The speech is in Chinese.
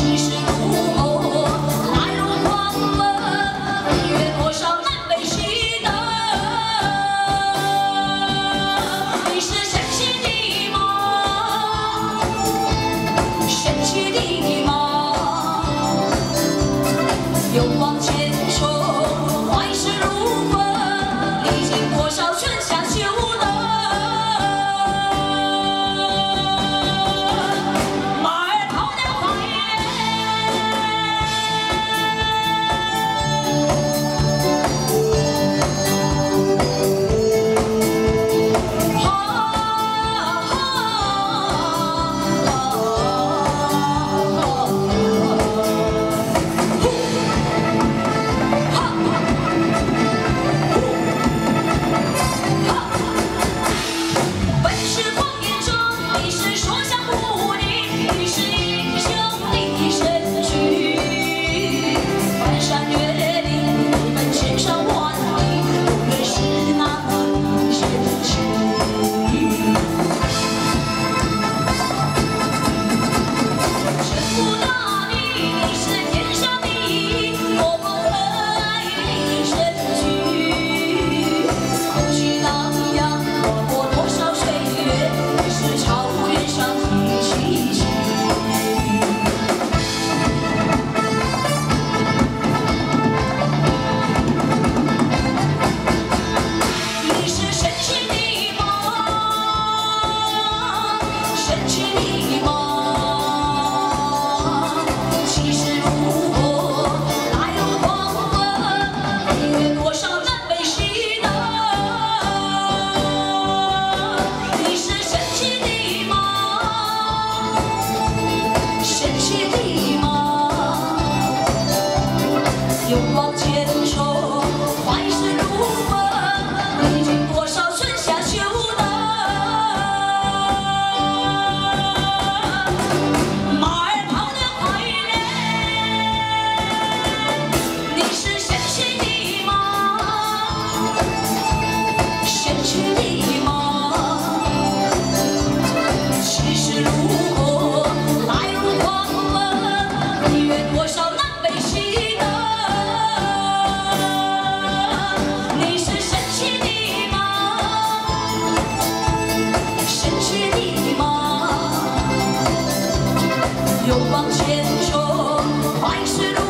气势如虹来如狂风明多少南北西东你是神奇的神奇的勇往前勇往前冲，万事如